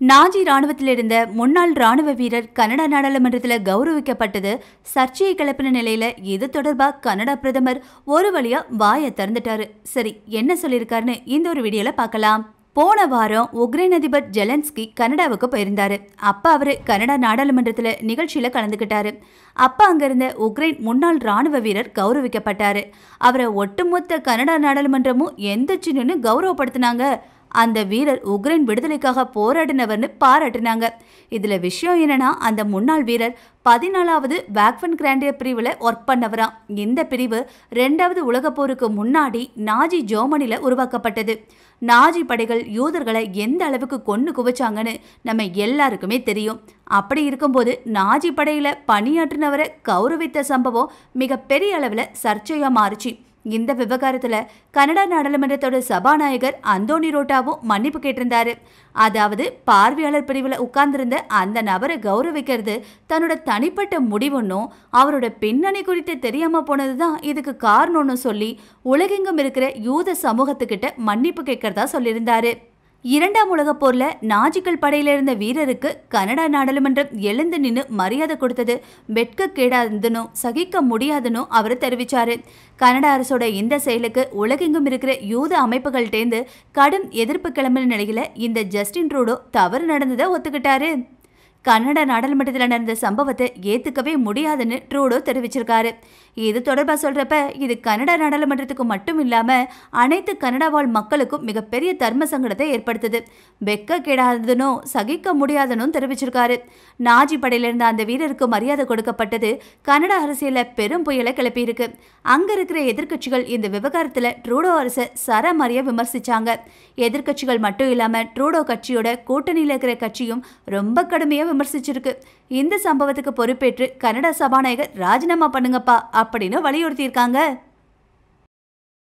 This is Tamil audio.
நாஜி ராணுவத்தில் இருந்த முன்னாள் ராணுவ வீரர் கனடா நாடாளுமன்றத்தில் கௌரவிக்கப்பட்டது சர்ச்சையை கிளப்பின நிலையில இது தொடர்பா கனடா பிரதமர் ஒரு வழியா வாயை திறந்துட்டாரு. சரி என்ன சொல்லியிருக்காருன்னு இந்த ஒரு வீடியோல பார்க்கலாம். போன வாரம் உக்ரைன் அதிபர் ஜெலன்ஸ்கி கனடாவுக்கு போயிருந்தாரு. அப்பா அவரு கனடா நாடாளுமன்றத்துல நிகழ்ச்சியில கலந்துக்கிட்டாரு அப்பா அங்கிருந்த உக்ரைன் முன்னாள் ராணுவ வீரர் கௌரவிக்கப்பட்டாரு. அவரை ஒட்டுமொத்த கனடா நாடாளுமன்றமும் எந்த சின்னு கௌரவப்படுத்தினாங்க. அந்த வீரர் உக்ரைன் விடுதலைக்காக போராடினவர்னு பாராட்டினாங்க. இதில் விஷயம் என்னன்னா அந்த முன்னாள் வீரர் பதினாலாவது வேக்ஃபன் கிராண்டியர் பிரிவில் ஒர்க் பண்ணவராம். இந்த பிரிவு ரெண்டாவது உலகப் போருக்கு முன்னாடி நாஜி ஜோமனியில் உருவாக்கப்பட்டது. நாஜி படைகள் யூதர்களை எந்த அளவுக்கு கொண்டு குவிச்சாங்கன்னு நம்ம எல்லாருக்குமே தெரியும். அப்படி இருக்கும்போது நாஜி படையில் பணியாற்றினவரை கௌரவித்த சம்பவம் மிகப்பெரிய அளவில் சர்ச்சையாக மாறுச்சு. இந்த விவகாரத்தில் கனடா நாடாளுமன்றத்தோட சபாநாயகர் அந்தோனி ரோட்டாவும் மன்னிப்பு கேட்டிருந்தாரு. அதாவது பார்வையாளர் பிரிவில் உட்கார்ந்திருந்த அந்த நபரை கௌரவிக்கிறது தன்னோட தனிப்பட்ட முடிவுன்னும் அவரோட பின்னணி குறித்து தெரியாமல் போனது தான் இதுக்கு காரணம்னு சொல்லி உலகெங்கும் இருக்கிற யூத சமூகத்துக்கிட்ட மன்னிப்பு கேட்கறதா சொல்லியிருந்தாரு. இரண்டாம் உலகப் போர்ல நாஜிக்கள் படையில இருந்த வீரருக்கு கனடா நாடாளுமன்றம் எழுந்து நின்று மரியாதை கொடுத்தது. வெட்க கேடாதுன்னு சகிக்க முடியாதுன்னு அவர் தெரிவிச்சாரு. கனடா அரசோட இந்த செயலுக்கு உலகெங்கும் இருக்கிற யூத அமைப்புகள்டேந்து கடும் எதிர்ப்பு கிளம்பின நிலையில இந்த ஜஸ்டின் ட்ரூடோ தவறு நடந்ததை ஒத்துக்கிட்டாரு. கன்னட நாடாளுமன்றத்தில் நடந்த சம்பவத்தை ஏத்துக்கவே முடியாதுன்னு ட்ரூடோ தெரிவிச்சிருக்காரு. இது தொடர்பாக சொல்றப்ப இது கனடா நாடாளுமன்றத்துக்கு மட்டும் இல்லாம அனைத்து கனடா வாழ் மக்களுக்கும் மிகப்பெரிய தர்ம சங்கடத்தை ஏற்படுத்துது. வெக்க கெடாதனும் சகிக்க முடியாதனும் தெரிவிச்சிருக்காரு. நாஜி படையிலிருந்த அந்த வீரருக்கு மரியாதை கொடுக்கப்பட்டது கனடா அரசியல பெரும் புயலை கிளப்பியிருக்கு. அங்க இருக்கிற எதிர்க்கட்சிகள் இந்த விவகாரத்துல ட்ரூடோ அரசை சரமாரியா விமர்சிச்சாங்க. எதிர்க்கட்சிகள் மட்டும் இல்லாம ட்ரூடோ கட்சியோட கூட்டணியில் இருக்கிற கட்சியும் ரொம்ப கடுமையா விமர்சிச்சிருக்கு. இந்த சம்பவத்துக்கு பொறுப்பேற்று கனடா சபாநாயகர் ராஜினாமா பண்ணுங்கப்பா அப்படின்னு வலியுறுத்தியிருக்காங்க.